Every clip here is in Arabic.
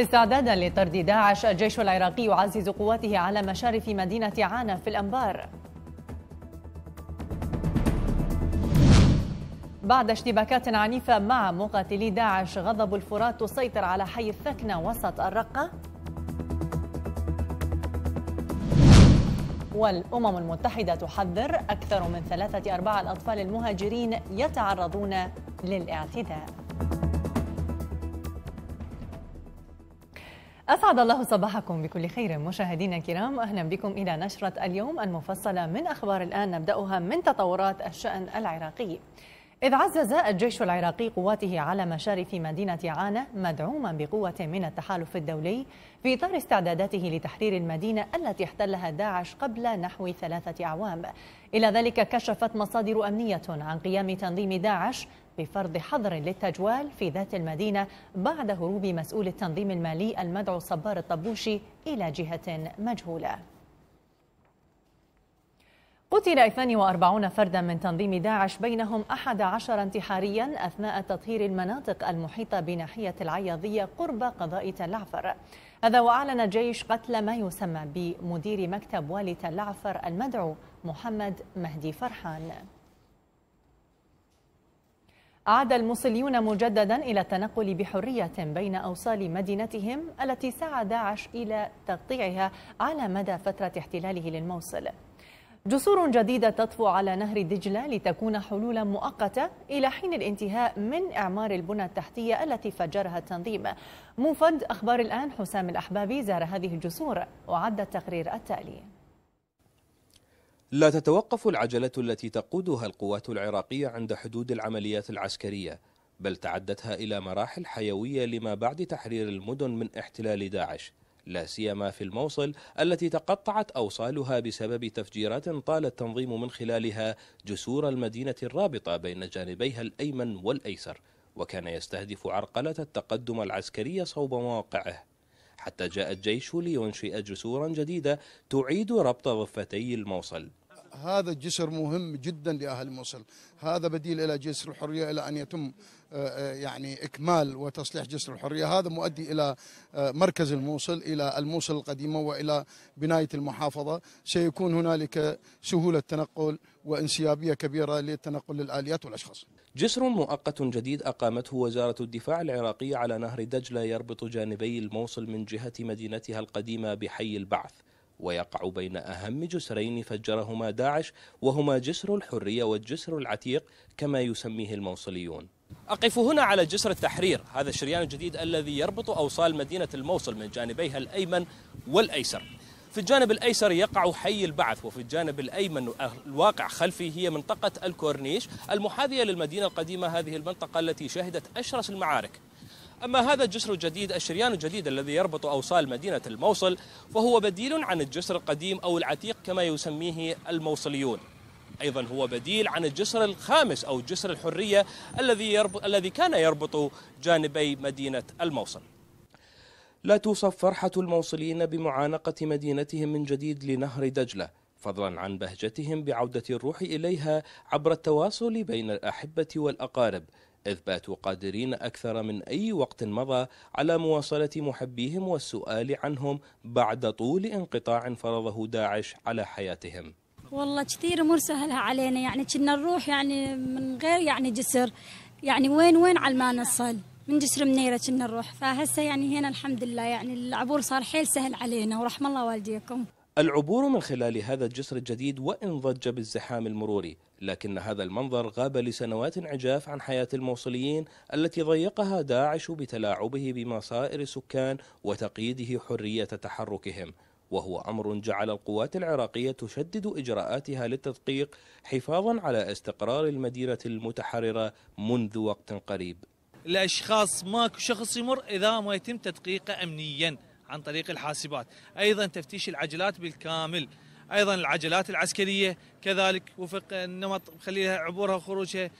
استعدادا لطرد داعش الجيش العراقي يعزز قواته على مشارف مدينة عانة في الأنبار. بعد اشتباكات عنيفة مع مقاتلي داعش غضب الفرات تسيطر على حي الثكنة وسط الرقة. والأمم المتحدة تحذر أكثر من ثلاثة أرباع الأطفال المهاجرين يتعرضون للاعتداء. أسعد الله صباحكم بكل خير مشاهدينا الكرام أهلا بكم إلى نشرة اليوم المفصلة من أخبار الآن نبدأها من تطورات الشأن العراقي. إذ عزز الجيش العراقي قواته على مشارف مدينة عانة مدعوما بقوة من التحالف الدولي في إطار استعداداته لتحرير المدينة التي احتلها داعش قبل نحو ثلاثة أعوام. إلى ذلك كشفت مصادر أمنية عن قيام تنظيم داعش بفرض حظر للتجوال في ذات المدينة بعد هروب مسؤول التنظيم المالي المدعو صبار الطبوشي إلى جهة مجهولة. قتل 42 فردا من تنظيم داعش بينهم 11 انتحاريا أثناء تطهير المناطق المحيطة بناحية العياضية قرب قضاء تل عفر. هذا وأعلن الجيش قتل ما يسمى بمدير مكتب والي تل عفر المدعو محمد مهدي فرحان. عاد الموصليون مجددا إلى التنقل بحرية بين أوصال مدينتهم التي سعى داعش إلى تقطيعها على مدى فترة احتلاله للموصل. جسور جديدة تطفو على نهر دجلة لتكون حلولا مؤقتة إلى حين الانتهاء من إعمار البنى التحتية التي فجرها التنظيم. موفد أخبار الآن حسام الأحبابي زار هذه الجسور وعد التقرير التالي. لا تتوقف العجلة التي تقودها القوات العراقية عند حدود العمليات العسكرية بل تعدتها إلى مراحل حيوية لما بعد تحرير المدن من احتلال داعش لا سيما في الموصل التي تقطعت أوصالها بسبب تفجيرات طال التنظيم من خلالها جسور المدينة الرابطة بين جانبيها الأيمن والأيسر وكان يستهدف عرقلة التقدم العسكري صوب مواقعه. حتى جاء الجيش لينشئ جسورا جديدة تعيد ربط ضفتي الموصل. هذا الجسر مهم جدا لأهل الموصل، هذا بديل إلى جسر الحرية إلى أن يتم يعني إكمال وتصليح جسر الحرية، هذا مؤدي إلى مركز الموصل إلى الموصل القديمة وإلى بناية المحافظة، سيكون هنالك سهولة تنقل وانسيابية كبيرة للتنقل للآليات والأشخاص. جسر مؤقت جديد أقامته وزارة الدفاع العراقية على نهر دجلة يربط جانبي الموصل من جهة مدينتها القديمة بحي البعث. ويقع بين أهم جسرين فجرهما داعش وهما جسر الحرية والجسر العتيق كما يسميه الموصليون. أقف هنا على جسر التحرير هذا الشريان الجديد الذي يربط أوصال مدينة الموصل من جانبيها الأيمن والأيسر. في الجانب الأيسر يقع حي البعث وفي الجانب الأيمن الواقع خلفي هي منطقة الكورنيش المحاذية للمدينة القديمة هذه المنطقة التي شهدت أشرس المعارك. أما هذا الجسر الجديد الشريان الجديد الذي يربط أوصال مدينة الموصل فهو بديل عن الجسر القديم أو العتيق كما يسميه الموصليون. أيضا هو بديل عن الجسر الخامس أو جسر الحرية الذي يربط الذي كان يربط جانبي مدينة الموصل. لا توصف فرحة الموصليين بمعانقة مدينتهم من جديد لنهر دجلة فضلا عن بهجتهم بعودة الروح إليها عبر التواصل بين الأحبة والأقارب إذ باتوا قادرين أكثر من أي وقت مضى على مواصلة محبيهم والسؤال عنهم بعد طول انقطاع فرضه داعش على حياتهم. والله كثير امور سهلها علينا. يعني كنا نروح يعني من غير يعني جسر. يعني وين وين على ما نصل. من جسر منيرة كنا نروح. فهسه يعني هنا الحمد لله. يعني العبور صار حيل سهل علينا. ورحم الله والديكم. العبور من خلال هذا الجسر الجديد وإن ضج بالزحام المروري لكن هذا المنظر غاب لسنوات عجاف عن حياة الموصليين التي ضيقها داعش بتلاعبه بمصائر السكان وتقييده حرية تحركهم. وهو أمر جعل القوات العراقية تشدد إجراءاتها للتدقيق حفاظا على استقرار المدينة المتحررة منذ وقت قريب. الأشخاص ماكو شخص يمر إذا ما يتم تدقيقه أمنيا. عن طريق الحاسبات. أيضا تفتيش العجلات بالكامل. أيضا العجلات العسكرية كذلك وفق النمط خليها عبورها وخروجها.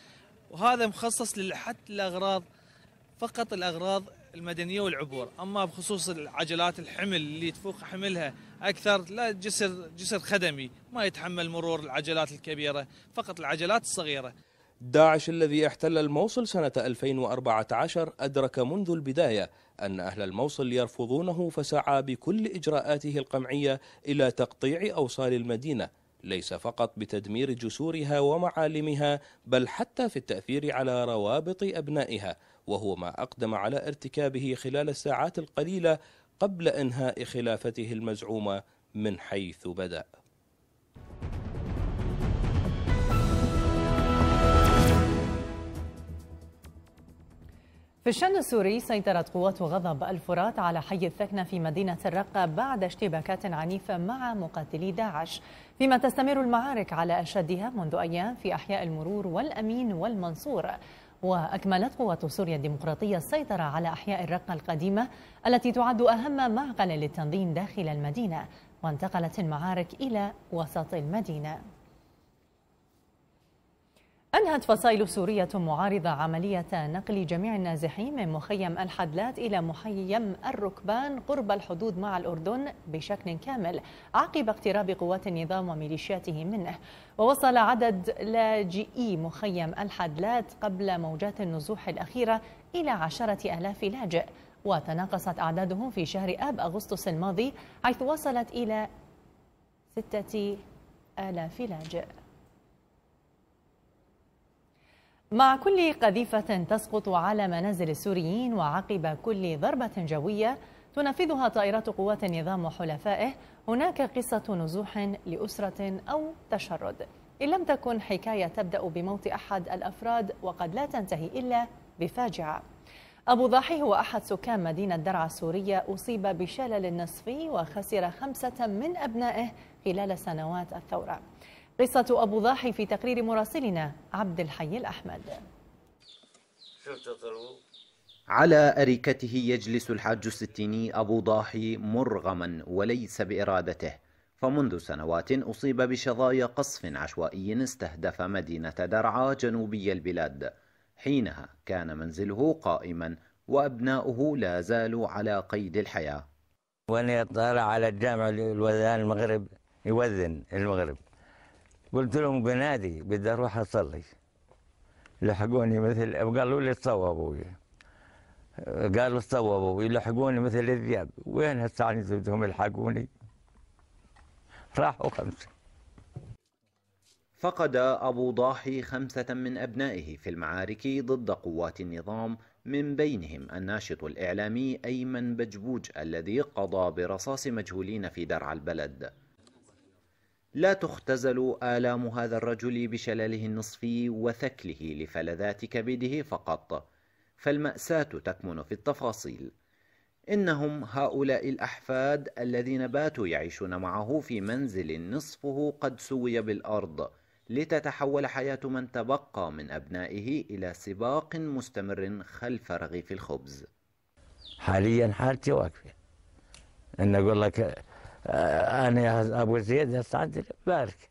وهذا مخصص لحتى الأغراض فقط الأغراض المدنية والعبور. أما بخصوص العجلات الحمل اللي تفوق حملها أكثر لا جسر جسر خدمي. ما يتحمل مرور العجلات الكبيرة فقط العجلات الصغيرة. داعش الذي احتل الموصل سنة 2014 أدرك منذ البداية أن أهل الموصل يرفضونه فسعى بكل إجراءاته القمعية إلى تقطيع أوصال المدينة ليس فقط بتدمير جسورها ومعالمها بل حتى في التأثير على روابط أبنائها وهو ما أقدم على ارتكابه خلال الساعات القليلة قبل إنهاء خلافته المزعومة من حيث بدأ. في الشأن السوري سيطرت قوات غضب الفرات على حي الثكنة في مدينة الرقة بعد اشتباكات عنيفة مع مقاتلي داعش. فيما تستمر المعارك على أشدها منذ أيام في أحياء المرور والأمين والمنصور. وأكملت قوات سوريا الديمقراطية السيطرة على أحياء الرقة القديمة التي تعد أهم معقل للتنظيم داخل المدينة. وانتقلت المعارك إلى وسط المدينة. أنهت فصائل سورية معارضة عملية نقل جميع النازحين من مخيم الحدلات إلى مخيم الركبان قرب الحدود مع الأردن بشكل كامل عقب اقتراب قوات النظام وميليشياته منه. ووصل عدد لاجئي مخيم الحدلات قبل موجات النزوح الأخيرة إلى عشرة آلاف لاجئ. وتناقصت أعدادهم في شهر آب أغسطس الماضي حيث وصلت إلى ستة آلاف لاجئ. مع كل قذيفة تسقط على منازل السوريين وعقب كل ضربة جوية تنفذها طائرات قوات النظام وحلفائه هناك قصة نزوح لأسرة أو تشرد. إن لم تكن حكاية تبدأ بموت أحد الأفراد وقد لا تنتهي إلا بفاجعة. أبو ضاحي هو أحد سكان مدينة درعا السورية. أصيب بشلل نصفي وخسر خمسة من أبنائه خلال سنوات الثورة. قصة أبو ضاحي في تقرير مراسلنا عبد الحي الأحمد. على أريكته يجلس الحاج الستيني أبو ضاحي مرغما وليس بإرادته فمنذ سنوات أصيب بشظايا قصف عشوائي استهدف مدينة درعا جنوبي البلاد. حينها كان منزله قائما وأبناؤه لا زالوا على قيد الحياة. وأنا طالع على الجامع الوذان المغرب يوذن المغرب. قلت لهم بنادي بدي أروح أصلي. لحقوني مثل قالوا لي تصوبوا قالوا تصوبوا يلحقوني مثل الذئاب. وين هسه بدهم يلحقوني؟ راحوا خمسة. فقد أبو ضاحي خمسة من أبنائه في المعارك ضد قوات النظام من بينهم الناشط الإعلامي أيمن بجبوج الذي قضى برصاص مجهولين في درع البلد. لا تختزل آلام هذا الرجل بشلله النصفي وثكله لفلذات كبده فقط فالمأساة تكمن في التفاصيل. إنهم هؤلاء الأحفاد الذين باتوا يعيشون معه في منزل نصفه قد سوي بالأرض لتتحول حياة من تبقى من أبنائه إلى سباق مستمر خلف رغيف الخبز. حاليا حالتي واقفة. أن أقول لك أنا يا أبو زيد هسه بارك.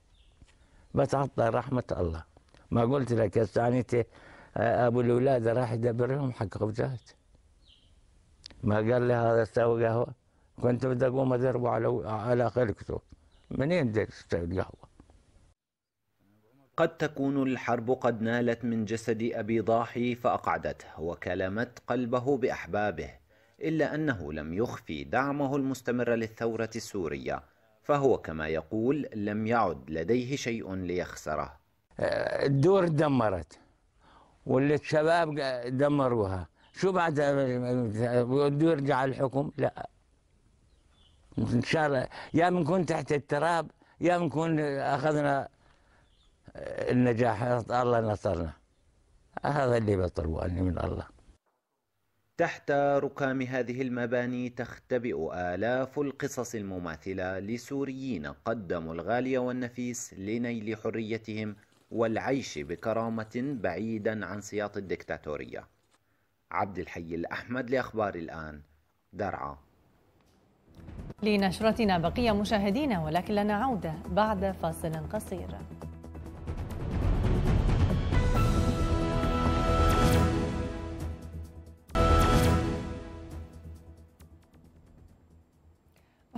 بتعطى رحمة الله. ما قلت لك هسه أنا آه، أبو الأولاد راح يدبر لهم حق خبزات ما قال لي هذا سوي قهوة؟ كنت بدي أقوم أدربه على على خلقته منين بدك تسوي القهوة؟ قد تكون الحرب قد نالت من جسد أبي ضاحي فأقعدته وكلمت قلبه بأحبابه. إلا أنه لم يخفي دعمه المستمر للثورة السورية فهو كما يقول لم يعد لديه شيء ليخسره. الدور دمرت واللي الشباب دمروها. شو بعد بده يرجع الحكم؟ لا. إن شاء الله. يا بنكون تحت التراب يا بنكون أخذنا النجاح الله نصرنا. هذا اللي بطلبه من الله. تحت ركام هذه المباني تختبئ آلاف القصص المماثلة لسوريين قدموا الغالي والنفيس لنيل حريتهم والعيش بكرامة بعيدا عن سياط الدكتاتورية. عبد الحي الأحمد لأخبار الآن درعا. لنشرتنا بقية مشاهدينا ولكن لنا عودة بعد فاصل قصير.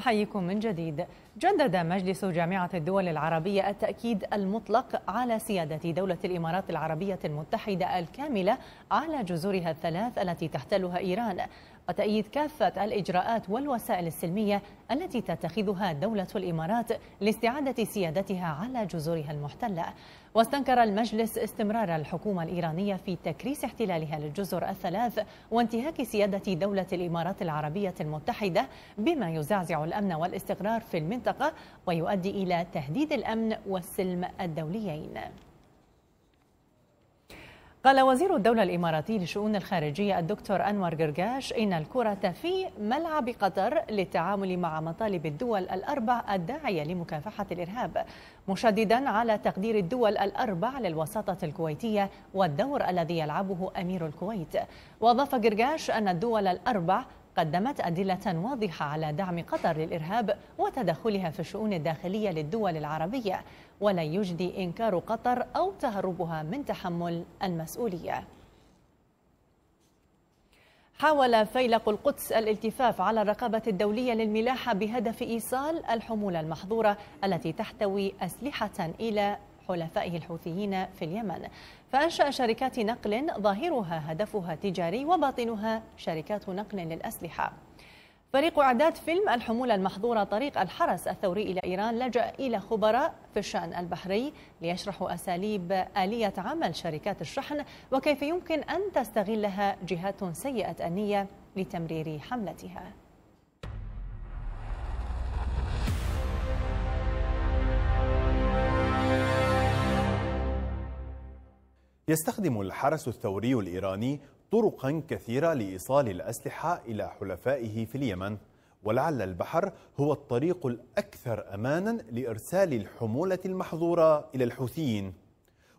أحييكم من جديد. جدد مجلس جامعة الدول العربية التأكيد المطلق على سيادة دولة الإمارات العربية المتحدة الكاملة على جزرها الثلاث التي تحتلها إيران. وتأييد كافة الإجراءات والوسائل السلمية التي تتخذها دولة الإمارات لاستعادة سيادتها على جزرها المحتلة. واستنكر المجلس استمرار الحكومة الإيرانية في تكريس احتلالها للجزر الثلاث وانتهاك سيادة دولة الإمارات العربية المتحدة بما يزعزع الأمن والاستقرار في المنطقة ويؤدي إلى تهديد الأمن والسلم الدوليين. قال وزير الدولة الإماراتي لشؤون الخارجية الدكتور أنور قرقاش إن الكرة في ملعب قطر للتعامل مع مطالب الدول الأربع الداعية لمكافحة الإرهاب مشددا على تقدير الدول الأربع للوساطة الكويتية والدور الذي يلعبه أمير الكويت. وأضاف قرقاش أن الدول الأربع قدمت أدلة واضحة على دعم قطر للإرهاب وتدخلها في الشؤون الداخلية للدول العربية. ولا يجدي إنكار قطر أو تهربها من تحمل المسؤولية. حاول فيلق القدس الالتفاف على الرقابة الدولية للملاحة بهدف إيصال الحمولة المحظورة التي تحتوي أسلحة إلى حلفائه الحوثيين في اليمن. فأنشأ شركات نقل ظاهرها هدفها تجاري وباطنها شركات نقل للأسلحة. فريق إعداد فيلم الحمولة المحظورة طريق الحرس الثوري إلى إيران لجأ إلى خبراء في الشأن البحري ليشرحوا أساليب آلية عمل شركات الشحن وكيف يمكن أن تستغلها جهات سيئة النية لتمرير حملتها. يستخدم الحرس الثوري الإيراني طرقا كثيرة لإيصال الأسلحة إلى حلفائه في اليمن ولعل البحر هو الطريق الأكثر أمانا لإرسال الحمولة المحظورة إلى الحوثيين.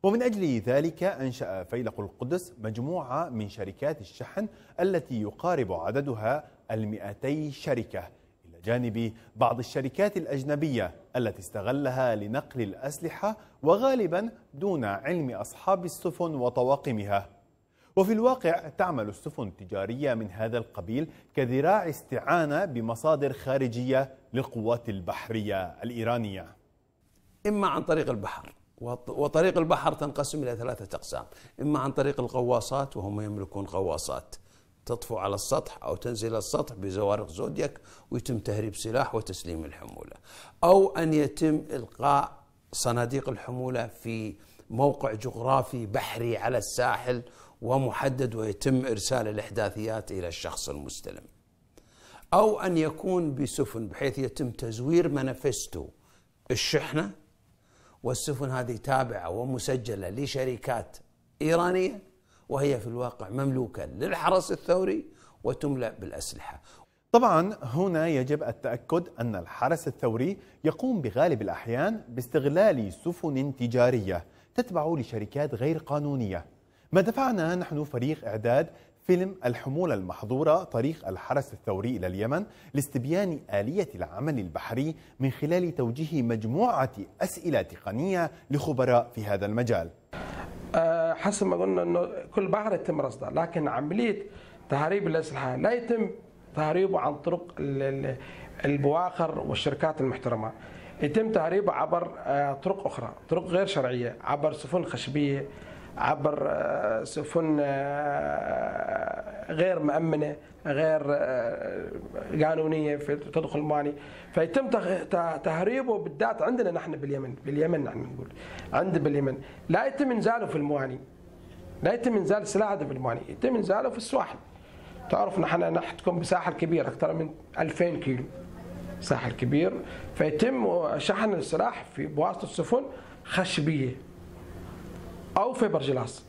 ومن أجل ذلك أنشأ فيلق القدس مجموعة من شركات الشحن التي يقارب عددها المئتي شركة إلى جانب بعض الشركات الأجنبية التي استغلها لنقل الأسلحة وغالبا دون علم أصحاب السفن وطواقمها. وفي الواقع تعمل السفن التجارية من هذا القبيل كذراع استعانة بمصادر خارجية للقوات البحرية الإيرانية. إما عن طريق البحر وطريق البحر تنقسم إلى ثلاثة أقسام. إما عن طريق الغواصات وهم يملكون غواصات. تطفو على السطح أو تنزل السطح بزوارق زودياك ويتم تهريب سلاح وتسليم الحمولة. أو أن يتم إلقاء صناديق الحمولة في موقع جغرافي بحري على الساحل ومحدد ويتم إرسال الإحداثيات إلى الشخص المستلم. أو أن يكون بسفن بحيث يتم تزوير منفستو الشحنة. والسفن هذه تابعة ومسجلة لشركات إيرانية وهي في الواقع مملوكة للحرس الثوري وتملأ بالأسلحة. طبعا هنا يجب التأكد أن الحرس الثوري يقوم بغالب الأحيان باستغلال سفن تجارية تتبع لشركات غير قانونية. ما دفعنا نحن فريق إعداد فيلم الحمولة المحظورة طريق الحرس الثوري إلى اليمن لاستبيان آلية العمل البحري من خلال توجيه مجموعة أسئلة تقنية لخبراء في هذا المجال. أه حسب ما قلنا أنه كل بحر يتم رصده لكن عملية تهريب الأسلحة لا يتم تهريبه عن طرق البواخر والشركات المحترمة. يتم تهريبه عبر أه طرق أخرى طرق غير شرعية عبر سفن خشبية عبر آه، سفن آه، غير مأمنة غير آه، قانونية تدخل المواني فيتم تهريبه بالذات عندنا نحن باليمن باليمن نحن نقول عند باليمن. لا يتم إنزاله في المواني لا يتم إنزال السلاح في المواني يتم إنزاله في السواحل. تعرف نحن نحتكم بساحل كبير أكثر من 2000 كيلو ساحل كبير. فيتم شحن السلاح في بواسطة السفن خشبية. أو فيبر جلاس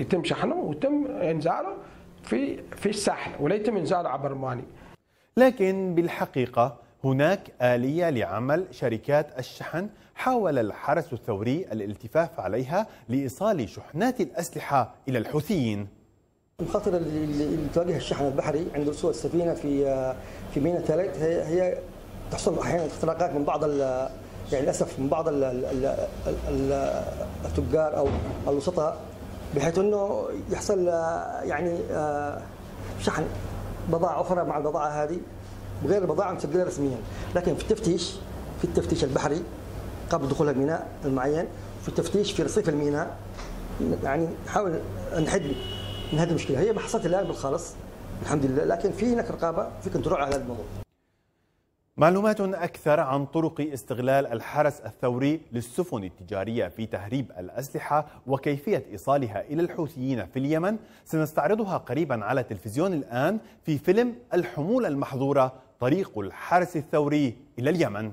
يتم شحنه ويتم إنزاله في في الساحل ولا يتم إنزاله عبر المواني لكن بالحقيقة هناك آلية لعمل شركات الشحن حاول الحرس الثوري الالتفاف عليها لإيصال شحنات الأسلحة إلى الحوثيين. المخاطر اللي تواجه الشحن البحري عند وصول السفينة في في ميناء ثالث هي تحصل أحيانا اختراقات من بعض يعني للأسف من بعض التجار أو الوسطاء بحيث إنه يحصل يعني آه، شحن بضاعة أخرى مع البضاعة هذه بغير البضاعه مسجله رسميا. لكن في التفتيش في التفتيش البحري قبل دخول الميناء المعين في التفتيش في رصيف الميناء يعني نحاول نحد من هذه المشكلة هي ما حصلت الآن بالخالص الحمد لله لكن في هناك رقابة في كنترول على هذا الموضوع. معلومات أكثر عن طرق استغلال الحرس الثوري للسفن التجارية في تهريب الأسلحة وكيفية إيصالها إلى الحوثيين في اليمن سنستعرضها قريبا على تلفزيون الآن في فيلم الحمولة المحظورة طريق الحرس الثوري إلى اليمن.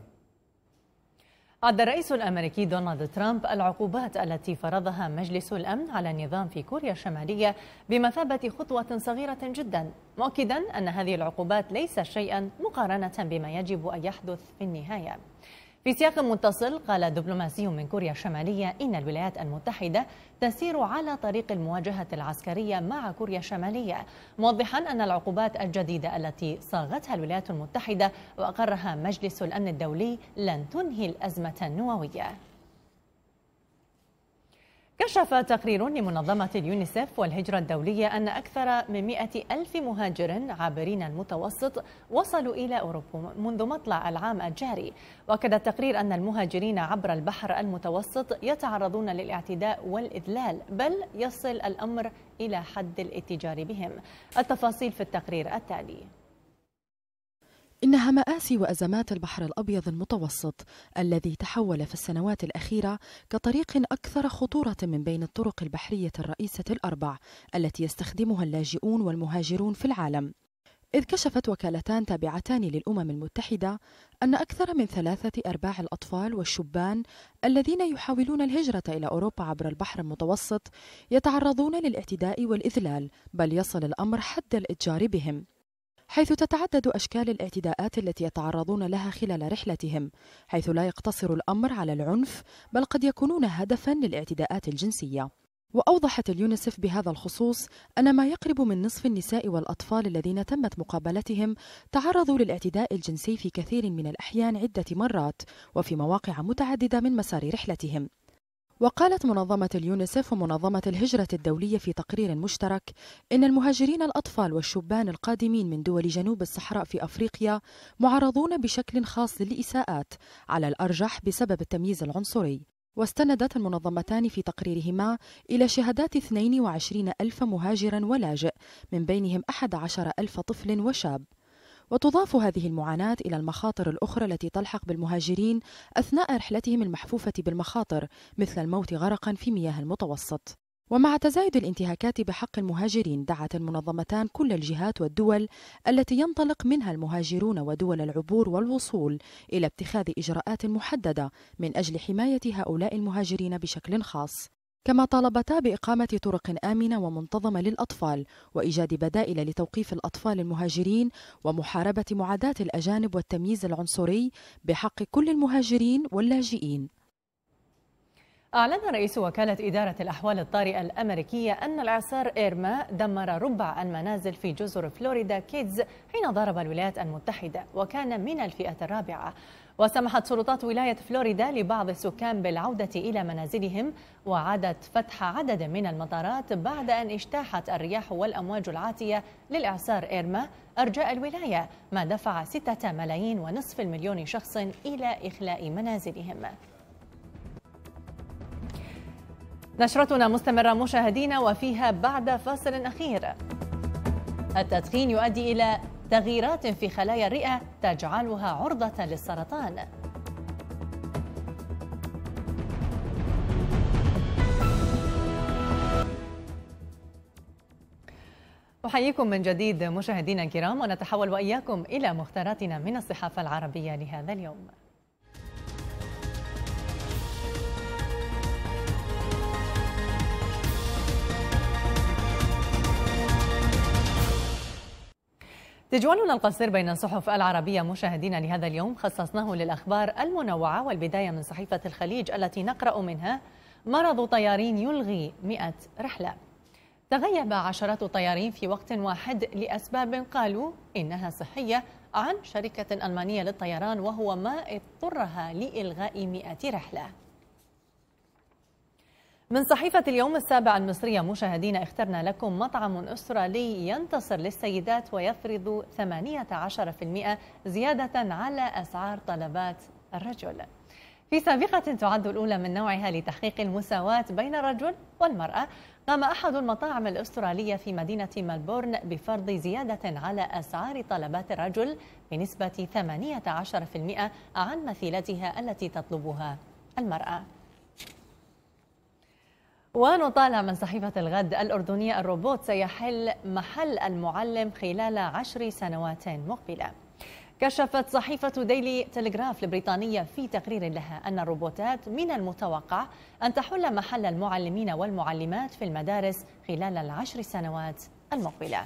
عد الرئيس الأمريكي دونالد ترامب العقوبات التي فرضها مجلس الأمن على النظام في كوريا الشمالية بمثابة خطوة صغيرة جدا مؤكدا أن هذه العقوبات ليست شيئا مقارنة بما يجب أن يحدث في النهاية. في سياق متصل قال دبلوماسي من كوريا الشمالية إن الولايات المتحدة تسير على طريق المواجهة العسكرية مع كوريا الشمالية موضحا أن العقوبات الجديدة التي صاغتها الولايات المتحدة وأقرها مجلس الأمن الدولي لن تنهي الأزمة النووية. كشف تقرير لمنظمة اليونيسف والهجرة الدولية أن أكثر من مئة ألف مهاجر عابرين المتوسط وصلوا إلى أوروبا منذ مطلع العام الجاري. وأكد التقرير أن المهاجرين عبر البحر المتوسط يتعرضون للاعتداء والإذلال بل يصل الأمر إلى حد الاتجار بهم. التفاصيل في التقرير التالي. إنها مآسي وأزمات البحر الأبيض المتوسط الذي تحول في السنوات الأخيرة كطريق أكثر خطورة من بين الطرق البحرية الرئيسة الأربع التي يستخدمها اللاجئون والمهاجرون في العالم. إذ كشفت وكالتان تابعتان للأمم المتحدة أن أكثر من ثلاثة أرباع الأطفال والشبان الذين يحاولون الهجرة إلى أوروبا عبر البحر المتوسط يتعرضون للاعتداء والإذلال بل يصل الأمر حد الإتجار بهم. حيث تتعدد أشكال الاعتداءات التي يتعرضون لها خلال رحلتهم حيث لا يقتصر الأمر على العنف بل قد يكونون هدفا للاعتداءات الجنسية. وأوضحت اليونسف بهذا الخصوص أن ما يقرب من نصف النساء والأطفال الذين تمت مقابلتهم تعرضوا للاعتداء الجنسي في كثير من الأحيان عدة مرات وفي مواقع متعددة من مسار رحلتهم. وقالت منظمة اليونسف ومنظمة الهجرة الدولية في تقرير مشترك إن المهاجرين الأطفال والشبان القادمين من دول جنوب الصحراء في أفريقيا معرضون بشكل خاص للإساءات على الأرجح بسبب التمييز العنصري. واستندت المنظمتان في تقريرهما إلى شهادات 22 ألف مهاجر ولاجئ من بينهم 11 ألف طفل وشاب. وتضاف هذه المعاناة إلى المخاطر الأخرى التي تلحق بالمهاجرين أثناء رحلتهم المحفوفة بالمخاطر مثل الموت غرقا في مياه المتوسط. ومع تزايد الانتهاكات بحق المهاجرين دعت المنظمتان كل الجهات والدول التي ينطلق منها المهاجرون ودول العبور والوصول إلى اتخاذ إجراءات محددة من أجل حماية هؤلاء المهاجرين بشكل خاص. كما طالبتا بإقامة طرق آمنة ومنتظمة للأطفال وإيجاد بدائل لتوقيف الأطفال المهاجرين ومحاربة معاداة الأجانب والتمييز العنصري بحق كل المهاجرين واللاجئين. أعلن رئيس وكالة إدارة الأحوال الطارئة الأمريكية أن الإعصار إيرما دمر ربع المنازل في جزر فلوريدا كيدز حين ضرب الولايات المتحدة وكان من الفئة الرابعة. وسمحت سلطات ولاية فلوريدا لبعض السكان بالعودة إلى منازلهم وعادت فتح عدد من المطارات بعد أن اجتاحت الرياح والأمواج العاتية للإعصار إيرما أرجاء الولاية ما دفع ستة ملايين ونصف المليون شخص إلى إخلاء منازلهم. نشرتنا مستمرة مشاهدينا وفيها بعد فاصل أخير. التدخين يؤدي إلى تغييرات في خلايا الرئة تجعلها عرضة للسرطان. أحييكم من جديد مشاهدينا الكرام ونتحول وإياكم إلى مختاراتنا من الصحافة العربية لهذا اليوم. تجوالنا القصير بين الصحف العربية مشاهدينا لهذا اليوم خصصناه للأخبار المنوعة والبداية من صحيفة الخليج التي نقرأ منها مرض طيارين يلغي 100 رحلة. تغيب عشرات الطيارين في وقت واحد لأسباب قالوا إنها صحية عن شركة ألمانية للطيران وهو ما اضطرها لإلغاء 100 رحلة. من صحيفة اليوم السابع المصرية مشاهدين اخترنا لكم مطعم أسترالي ينتصر للسيدات ويفرض 18% زيادة على أسعار طلبات الرجل. في سابقة تعد الأولى من نوعها لتحقيق المساواة بين الرجل والمرأة قام أحد المطاعم الأسترالية في مدينة ملبورن بفرض زيادة على أسعار طلبات الرجل بنسبة 18% عن مثيلتها التي تطلبها المرأة. ونطالع من صحيفة الغد الأردنية الروبوت سيحل محل المعلم خلال عشر سنوات مقبلة. كشفت صحيفة ديلي تلغراف البريطانية في تقرير لها أن الروبوتات من المتوقع أن تحل محل المعلمين والمعلمات في المدارس خلال العشر سنوات المقبلة.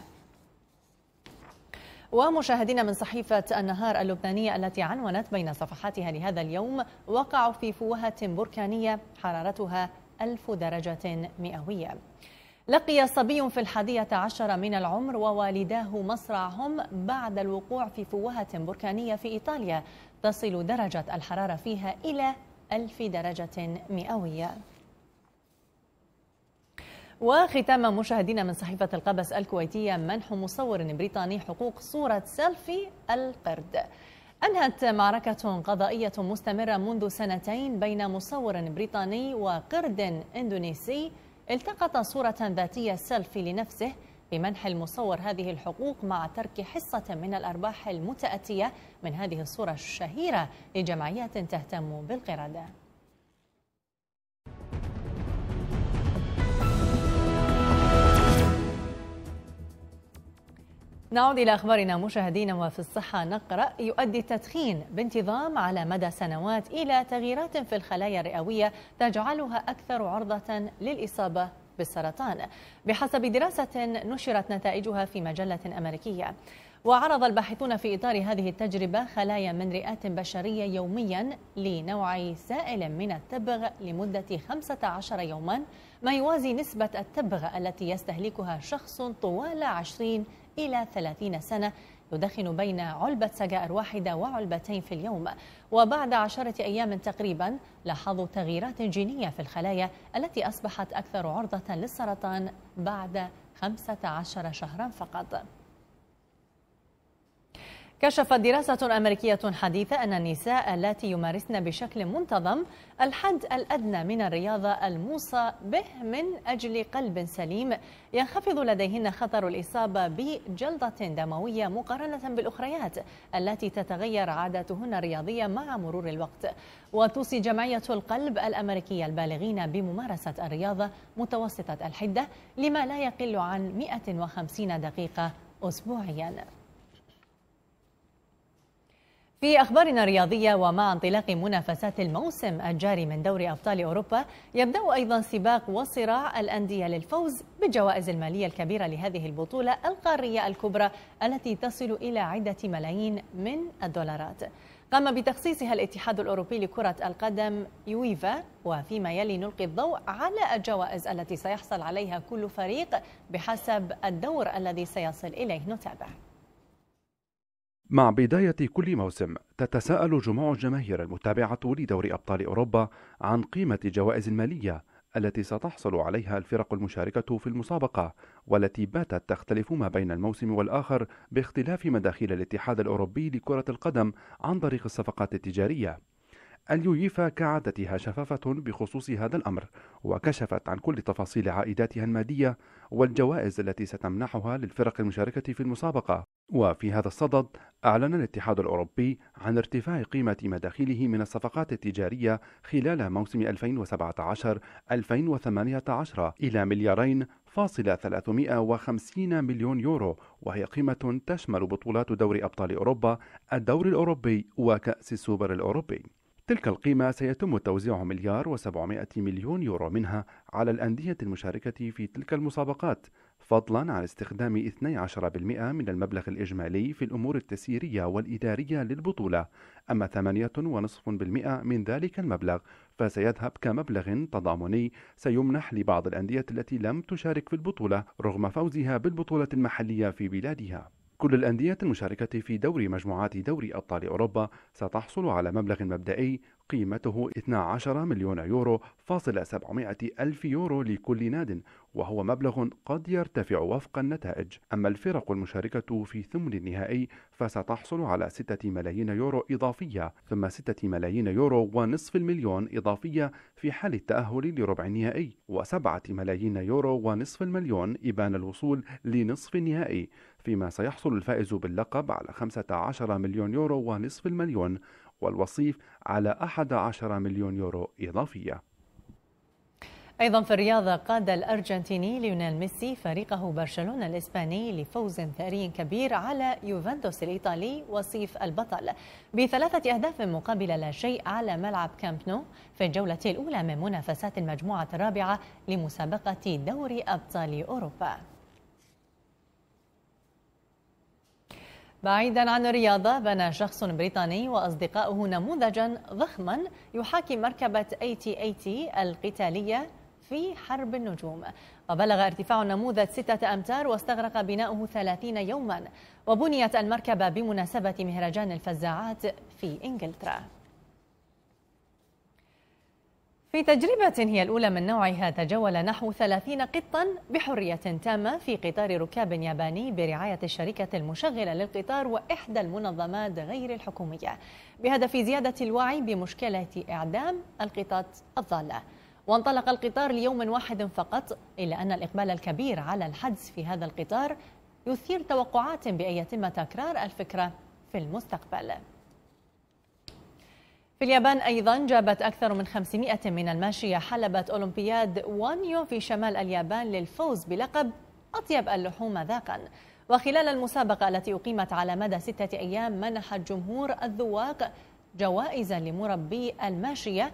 ومشاهدين من صحيفة النهار اللبنانية التي عنونت بين صفحاتها لهذا اليوم وقعوا في فوهة بركانية حرارتها ألف درجة مئوية. لقي صبي في الحادية عشر من العمر ووالداه مصرعهم بعد الوقوع في فوهة بركانية في إيطاليا. تصل درجة الحرارة فيها إلى ألف درجة مئوية. وختاما مشاهدين من صحيفة القبس الكويتية منح مصور بريطاني حقوق صورة سيلفي القرد. أنهت معركة قضائية مستمرة منذ سنتين بين مصور بريطاني وقرد إندونيسي. التقط صورة ذاتية سيلفي لنفسه بمنح المصور هذه الحقوق مع ترك حصة من الأرباح المتأتية من هذه الصورة الشهيرة لجمعيات تهتم بالقردة نعود إلى أخبارنا. مشاهدينا وفي الصحة نقرأ يؤدي التدخين بانتظام على مدى سنوات إلى تغييرات في الخلايا الرئوية تجعلها أكثر عرضة للإصابة بالسرطان. بحسب دراسة نشرت نتائجها في مجلة أمريكية. وعرض الباحثون في إطار هذه التجربة خلايا من رئات بشرية يوميا لنوع سائل من التبغ لمدة 15 يوما ما يوازي نسبة التبغ التي يستهلكها شخص طوال 20 إلى 30 سنة يدخن بين علبة سجائر واحدة وعلبتين في اليوم. وبعد عشرة أيام تقريبا لاحظوا تغييرات جينية في الخلايا التي أصبحت أكثر عرضة للسرطان بعد 15 شهرا فقط. كشفت دراسة أمريكية حديثة أن النساء اللاتي يمارسن بشكل منتظم الحد الأدنى من الرياضة الموصى به من أجل قلب سليم. ينخفض لديهن خطر الإصابة بجلطة دموية مقارنة بالأخريات التي تتغير عاداتهن الرياضية مع مرور الوقت. وتوصي جمعية القلب الأمريكية البالغين بممارسة الرياضة متوسطة الحدة لما لا يقل عن 150 دقيقة أسبوعياً. في أخبارنا الرياضية ومع انطلاق منافسات الموسم الجاري من دوري أبطال أوروبا يبدأ أيضا سباق وصراع الأندية للفوز بالجوائز المالية الكبيرة لهذه البطولة القارية الكبرى التي تصل إلى عدة ملايين من الدولارات. قام بتخصيصها الاتحاد الأوروبي لكرة القدم يويفا وفيما يلي نلقي الضوء على الجوائز التي سيحصل عليها كل فريق بحسب الدور الذي سيصل إليه. نتابع. مع بداية كل موسم تتساءل جموع الجماهير المتابعة لدوري أبطال أوروبا عن قيمة الجوائز المالية التي ستحصل عليها الفرق المشاركة في المسابقة والتي باتت تختلف ما بين الموسم والآخر باختلاف مداخيل الاتحاد الأوروبي لكرة القدم عن طريق الصفقات التجارية. اليويفا كعادتها شفافة بخصوص هذا الأمر وكشفت عن كل تفاصيل عائداتها المادية والجوائز التي ستمنحها للفرق المشاركة في المسابقة. وفي هذا الصدد أعلن الاتحاد الأوروبي عن ارتفاع قيمة مداخيله من الصفقات التجارية خلال موسم 2017-2018 إلى مليارين فاصل 350 مليون يورو وهي قيمة تشمل بطولات دوري أبطال أوروبا الدوري الأوروبي وكأس السوبر الأوروبي. تلك القيمة سيتم توزيع مليار و700 مليون يورو منها على الأندية المشاركة في تلك المسابقات فضلا عن استخدام 12% من المبلغ الإجمالي في الأمور التسييرية والإدارية للبطولة. أما 8.5% من ذلك المبلغ فسيذهب كمبلغ تضامني سيمنح لبعض الأندية التي لم تشارك في البطولة رغم فوزها بالبطولة المحلية في بلادها. كل الأندية المشاركة في دور مجموعات دوري أبطال أوروبا ستحصل على مبلغ مبدئي قيمته 12 مليون يورو فاصل 700 ألف يورو لكل ناد وهو مبلغ قد يرتفع وفق النتائج. أما الفرق المشاركة في ثمن النهائي فستحصل على 6 ملايين يورو إضافية ثم 6 ملايين يورو ونصف المليون إضافية في حال التأهل لربع النهائي وسبعة ملايين يورو ونصف المليون إبان الوصول لنصف النهائي. فيما سيحصل الفائز باللقب على 15 مليون يورو ونصف المليون والوصيف على 11 مليون يورو إضافية. أيضا في الرياضة قاد الأرجنتيني ليونيل ميسي فريقه برشلونة الإسباني لفوز ثري كبير على يوفنتوس الإيطالي وصيف البطل. بثلاثة أهداف مقابل لا شيء على ملعب كامب نو. في الجولة الأولى من منافسات المجموعة الرابعة لمسابقة دوري أبطال أوروبا. بعيدا عن الرياضة بنى شخص بريطاني وأصدقاؤه نموذجا ضخما يحاكي مركبة AT-AT القتالية في حرب النجوم. وبلغ ارتفاع النموذج ستة أمتار واستغرق بناؤه ثلاثين يوما. وبنيت المركبة بمناسبة مهرجان الفزاعات في إنجلترا. في تجربة هي الأولى من نوعها تجول نحو 30 قطا بحرية تامة في قطار ركاب ياباني برعاية الشركة المشغلة للقطار وإحدى المنظمات غير الحكومية. بهدف زيادة الوعي بمشكلة إعدام القطط الضالة. وانطلق القطار ليوم واحد فقط إلا أن الإقبال الكبير على الحجز في هذا القطار يثير توقعات بأن يتم تكرار الفكرة في المستقبل. في اليابان أيضا جابت أكثر من 500 من الماشية حلبة أولمبياد وانيو في شمال اليابان للفوز بلقب أطيب اللحوم ذاقا. وخلال المسابقة التي أقيمت على مدى ستة أيام منح الجمهور الذواق جوائز لمربي الماشية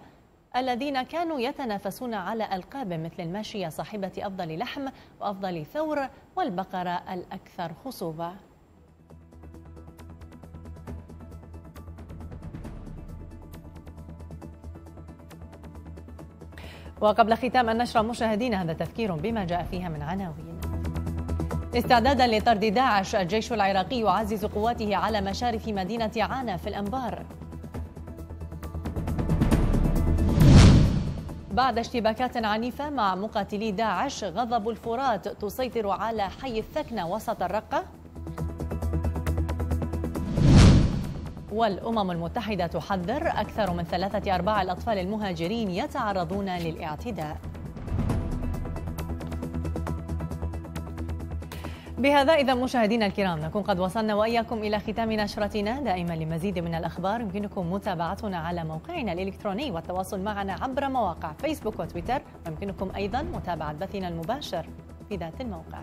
الذين كانوا يتنافسون على ألقاب مثل الماشية صاحبة أفضل لحم وأفضل ثور والبقرة الأكثر خصوبة. وقبل ختام النشرة مشاهدينا هذا تذكير بما جاء فيها من عناوين. استعدادا لطرد داعش الجيش العراقي يعزز قواته على مشارف مدينة عانا في الأنبار. بعد اشتباكات عنيفة مع مقاتلي داعش غضب الفرات تسيطر على حي الثكنة وسط الرقة. والأمم المتحدة تحذر أكثر من ثلاثة أرباع الأطفال المهاجرين يتعرضون للاعتداء. بهذا إذا مشاهدينا الكرام نكون قد وصلنا وإياكم إلى ختام نشرتنا. دائما لمزيد من الأخبار يمكنكم متابعتنا على موقعنا الإلكتروني والتواصل معنا عبر مواقع فيسبوك وتويتر. ويمكنكم أيضا متابعة بثنا المباشر في ذات الموقع.